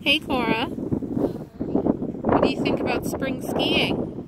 Hey Cora, what do you think about spring skiing?